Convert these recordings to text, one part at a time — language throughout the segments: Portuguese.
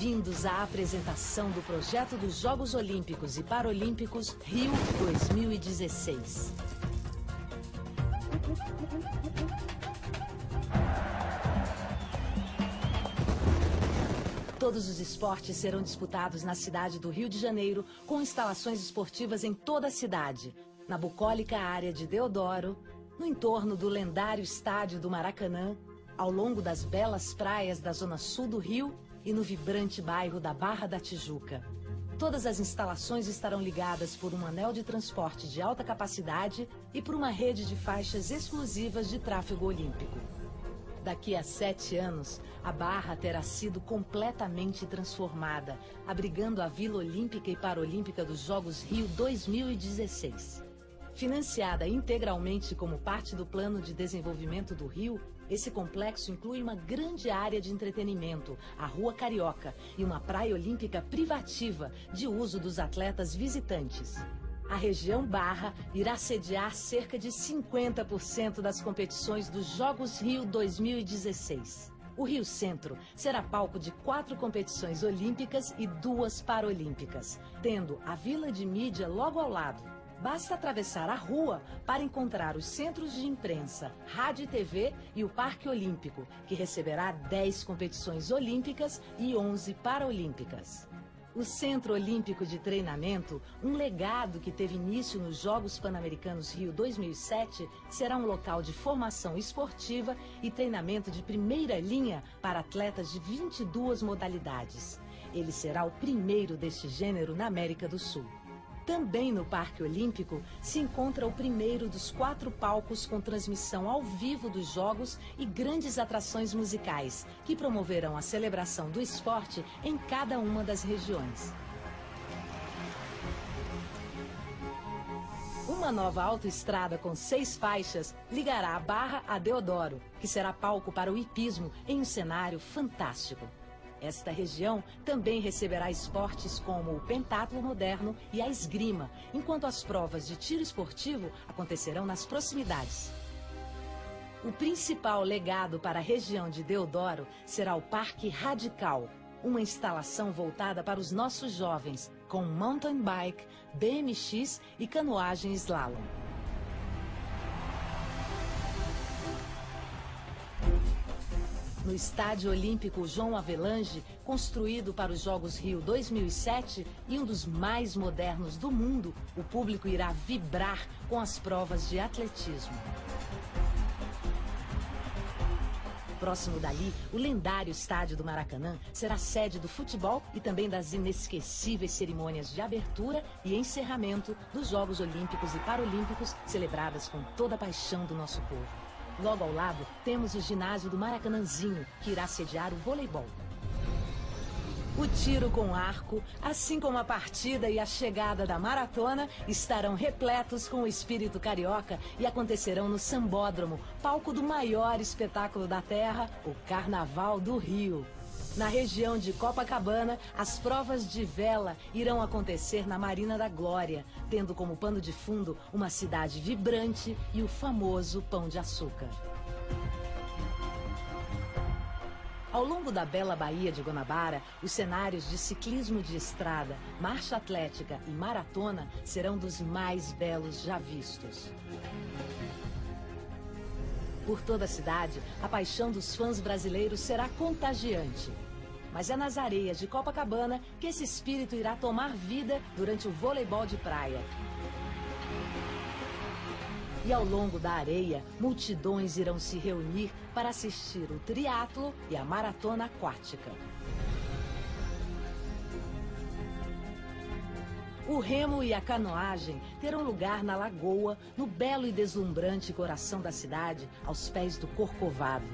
Bem-vindos à apresentação do projeto dos Jogos Olímpicos e Paralímpicos Rio 2016. Todos os esportes serão disputados na cidade do Rio de Janeiro, com instalações esportivas em toda a cidade. Na bucólica área de Deodoro, no entorno do lendário estádio do Maracanã, ao longo das belas praias da zona sul do Rio e no vibrante bairro da Barra da Tijuca. Todas as instalações estarão ligadas por um anel de transporte de alta capacidade e por uma rede de faixas exclusivas de tráfego olímpico. Daqui a sete anos, a Barra terá sido completamente transformada, abrigando a Vila Olímpica e Paralímpica dos Jogos Rio 2016. Financiada integralmente como parte do Plano de Desenvolvimento do Rio, esse complexo inclui uma grande área de entretenimento, a Rua Carioca, e uma praia olímpica privativa de uso dos atletas visitantes. A região Barra irá sediar cerca de 50% das competições dos Jogos Rio 2016. O Rio Centro será palco de quatro competições olímpicas e duas paralímpicas, tendo a Vila de Mídia logo ao lado. Basta atravessar a rua para encontrar os centros de imprensa, rádio e TV e o Parque Olímpico, que receberá 10 competições olímpicas e 11 paralímpicas. O Centro Olímpico de Treinamento, um legado que teve início nos Jogos Pan-Americanos Rio 2007, será um local de formação esportiva e treinamento de primeira linha para atletas de 22 modalidades. Ele será o primeiro deste gênero na América do Sul. Também no Parque Olímpico se encontra o primeiro dos quatro palcos com transmissão ao vivo dos Jogos e grandes atrações musicais, que promoverão a celebração do esporte em cada uma das regiões. Uma nova autoestrada com seis faixas ligará a Barra a Deodoro, que será palco para o hipismo em um cenário fantástico. Esta região também receberá esportes como o pentatlo moderno e a esgrima, enquanto as provas de tiro esportivo acontecerão nas proximidades. O principal legado para a região de Deodoro será o Parque Radical, uma instalação voltada para os nossos jovens, com mountain bike, BMX e canoagem slalom. No Estádio Olímpico João Avelange, construído para os Jogos Rio 2007 e um dos mais modernos do mundo, o público irá vibrar com as provas de atletismo. Próximo dali, o lendário estádio do Maracanã será sede do futebol e também das inesquecíveis cerimônias de abertura e encerramento dos Jogos Olímpicos e Paralímpicos celebradas com toda a paixão do nosso povo. Logo ao lado, temos o ginásio do Maracanãzinho, que irá sediar o voleibol. O tiro com arco, assim como a partida e a chegada da maratona, estarão repletos com o espírito carioca e acontecerão no Sambódromo, palco do maior espetáculo da Terra, o Carnaval do Rio. Na região de Copacabana, as provas de vela irão acontecer na Marina da Glória, tendo como pano de fundo uma cidade vibrante e o famoso Pão de Açúcar. Ao longo da bela Baía de Guanabara, os cenários de ciclismo de estrada, marcha atlética e maratona serão dos mais belos já vistos. Por toda a cidade, a paixão dos fãs brasileiros será contagiante. Mas é nas areias de Copacabana que esse espírito irá tomar vida durante o voleibol de praia. E ao longo da areia, multidões irão se reunir para assistir o triatlo e a maratona aquática. O remo e a canoagem terão lugar na lagoa, no belo e deslumbrante coração da cidade, aos pés do Corcovado.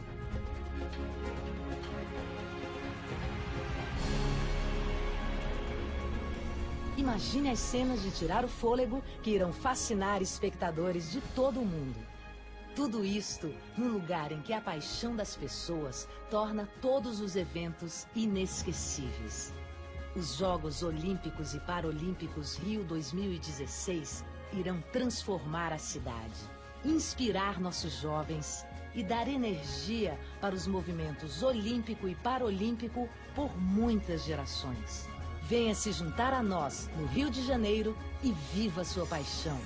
Imagine as cenas de tirar o fôlego que irão fascinar espectadores de todo o mundo. Tudo isto no lugar em que a paixão das pessoas torna todos os eventos inesquecíveis. Os Jogos Olímpicos e Paralímpicos Rio 2016 irão transformar a cidade, inspirar nossos jovens e dar energia para os movimentos olímpico e paralímpico por muitas gerações. Venha se juntar a nós no Rio de Janeiro e viva sua paixão.